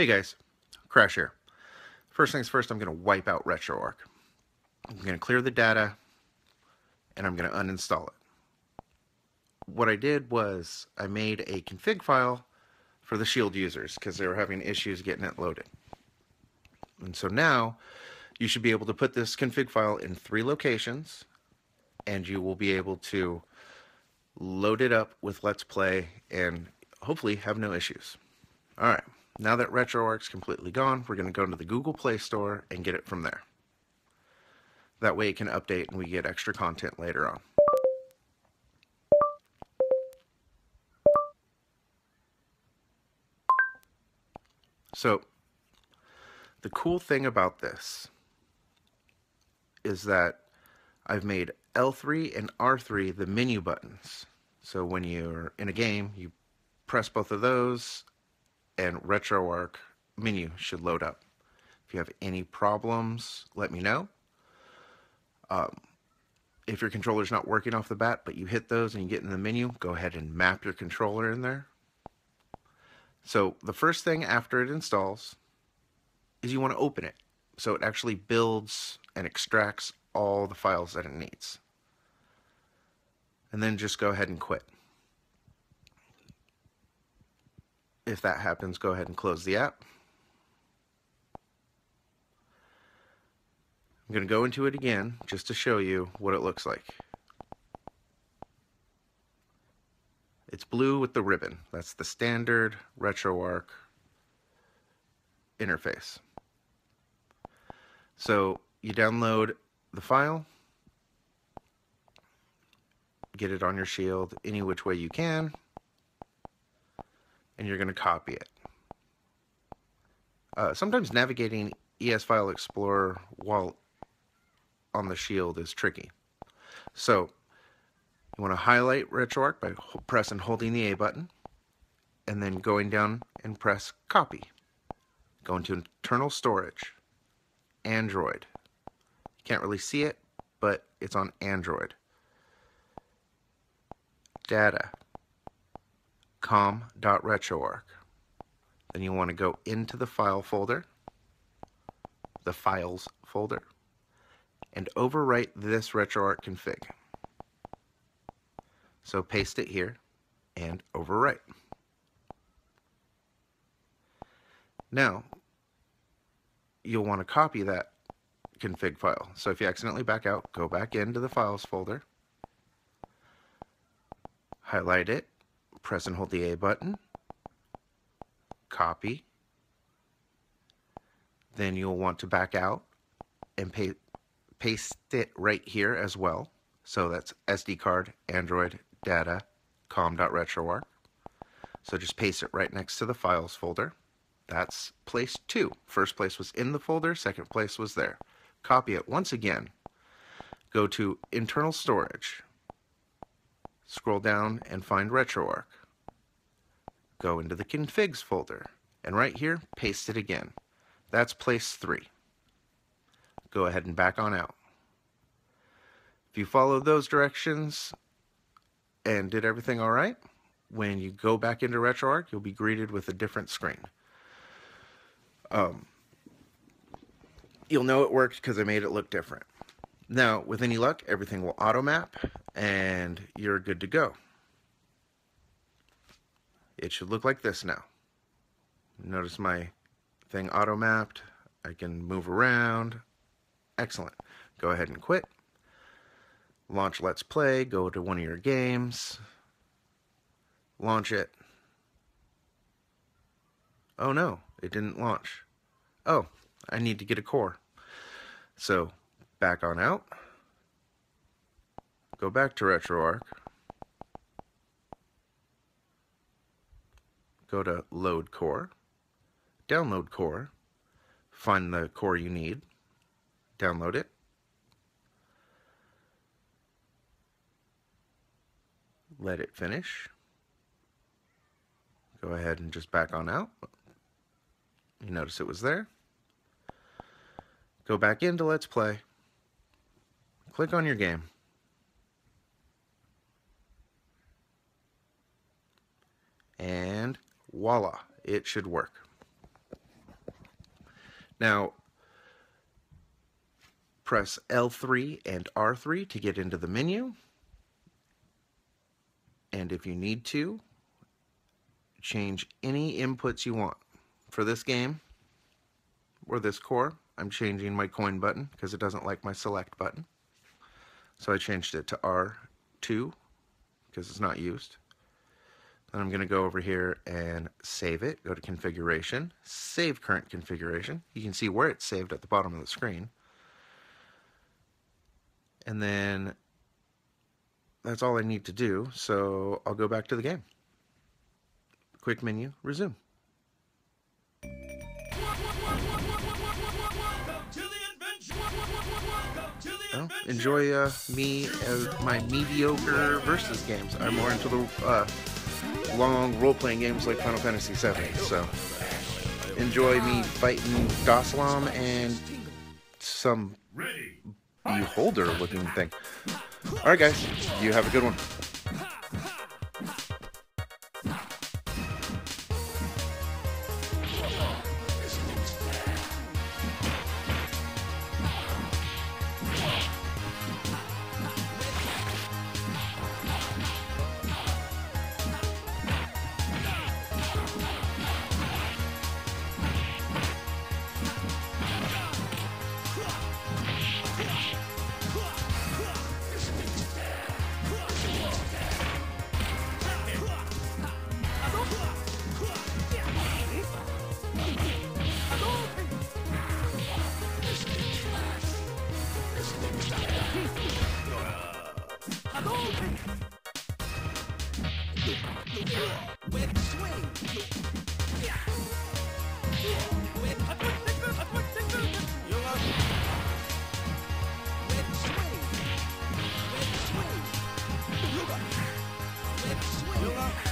Hey guys, Crash here. First things first, I'm going to wipe out RetroArch. I'm going to clear the data, and I'm going to uninstall it. What I did was I made a config file for the Shield users because they were having issues getting it loaded. And so now you should be able to put this config file in three locations, and you will be able to load it up with Let's Play and hopefully have no issues. All right. Now that RetroArch's completely gone, we're going to go into the Google Play Store and get it from there. That way it can update and we get extra content later on. So, the cool thing about this is that I've made L3 and R3 the menu buttons. So when you're in a game, you press both of those and RetroArch menu should load up. If you have any problems, let me know. Um, if your controller is not working off the bat, but you hit those and you get in the menu, go ahead and map your controller in there. So the first thing after it installs is you want to open it. So it actually builds and extracts all the files that it needs. And then just go ahead and quit. If that happens, go ahead and close the app. I'm going to go into it again just to show you what it looks like. It's blue with the ribbon. That's the standard RetroArch interface. So you download the file, get it on your shield any which way you can, and you're going to copy it. Uh, sometimes navigating ES File Explorer while on the shield is tricky. So you want to highlight RetroArch by pressing and holding the A button and then going down and press copy. Go into internal storage, Android. You can't really see it, but it's on Android. Data, com.retroarch. Then you want to go into the file folder, the files folder, and overwrite this RetroArch config. So paste it here and overwrite. Now, you'll want to copy that config file. So if you accidentally back out, go back into the files folder, highlight it, press and hold the A button, copy, then you'll want to back out and pa paste it right here as well. So that's SD card, Android, data, com.retroarch. So just paste it right next to the files folder. That's place two. First place was in the folder, second place was there. Copy it once again. Go to internal storage. Scroll down and find RetroArch. Go into the configs folder, and right here, paste it again. That's place three. Go ahead and back on out. If you follow those directions and did everything all right, when you go back into RetroArch, you'll be greeted with a different screen. Um, you'll know it worked because I made it look different. Now, with any luck, everything will auto map and you're good to go. It should look like this now. Notice my thing auto mapped. I can move around. Excellent. Go ahead and quit. Launch Let's Play. Go to one of your games. Launch it. Oh no, it didn't launch. Oh, I need to get a core. So, back on out. Go back to RetroArch. Go to Load Core. Download Core. Find the core you need. Download it. Let it finish. Go ahead and just back on out. You notice it was there. Go back into Let's Play. Click on your game. And voila, it should work. Now, press L3 and R3 to get into the menu. And if you need to, change any inputs you want. For this game, or this core, I'm changing my coin button because it doesn't like my select button. So I changed it to R2 because it's not used. Then I'm going to go over here and save it. Go to configuration, save current configuration. You can see where it's saved at the bottom of the screen. And then that's all I need to do. So I'll go back to the game. Quick menu, resume. Enjoy uh, me my mediocre versus games. I'm more into the uh, long role-playing games like Final Fantasy VII. So enjoy me fighting Doslam and some beholder looking thing. Alright guys, you have a good one. You're up.